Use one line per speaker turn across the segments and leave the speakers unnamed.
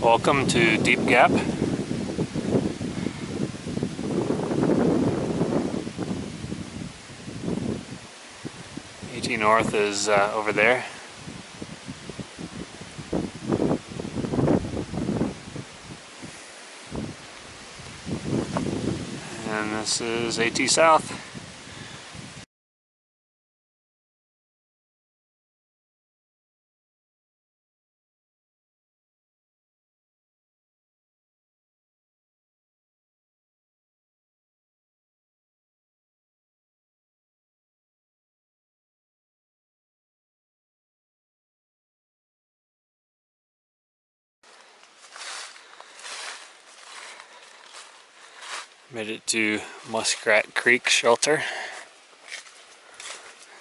Welcome to Deep Gap. AT North is uh, over there. And this is AT South. Made it to Muskrat Creek Shelter.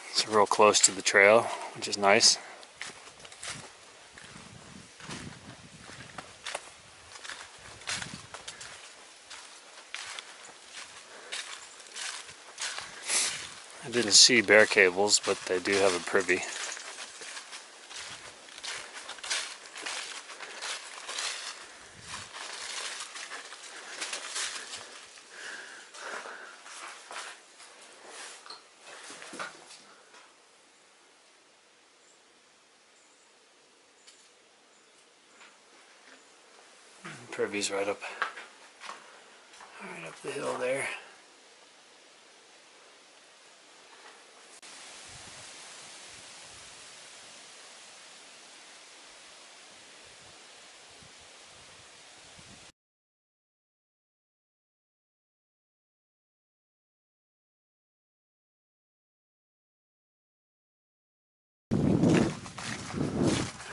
It's real close to the trail, which is nice. I didn't see bear cables, but they do have a privy. Privy's right up, right up the hill there.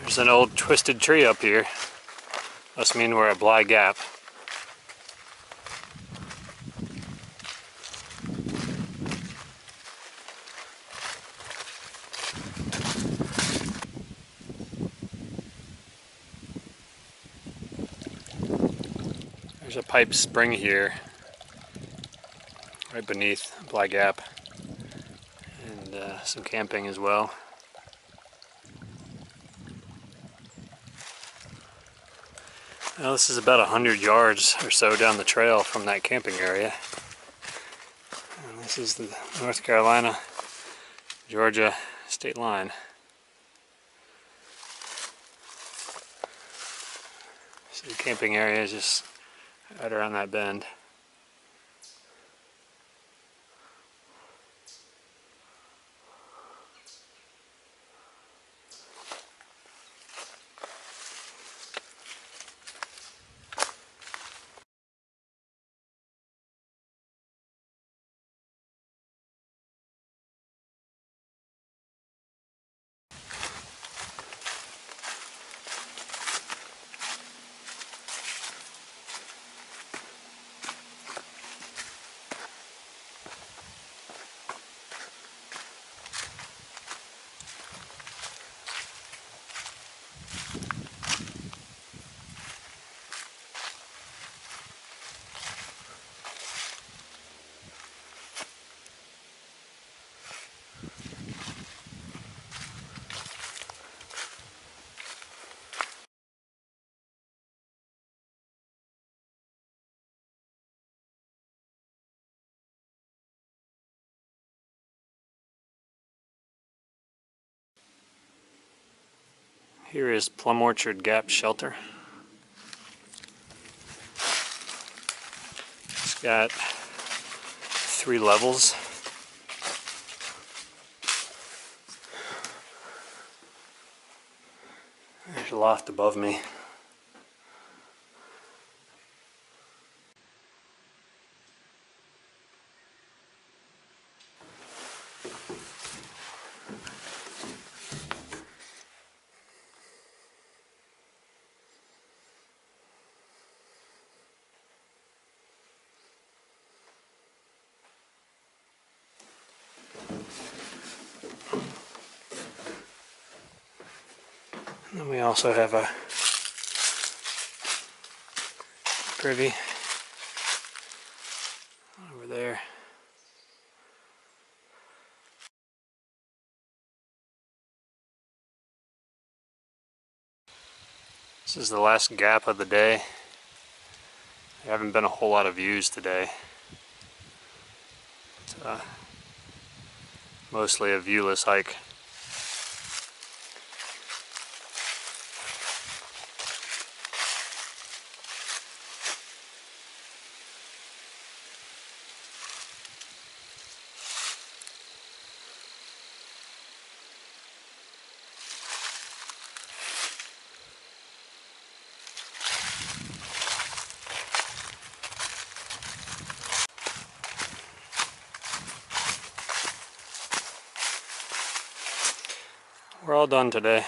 There's an old twisted tree up here. Must mean we're at Bly Gap. There's a pipe spring here, right beneath Bly Gap, and uh, some camping as well. Well, this is about 100 yards or so down the trail from that camping area. And this is the North Carolina Georgia state line. So the camping area is just right around that bend. Here is Plum Orchard Gap Shelter. It's got three levels. There's a loft above me. And then we also have a privy over there. This is the last gap of the day. There haven't been a whole lot of views today. Uh, mostly a viewless hike. We're all done today.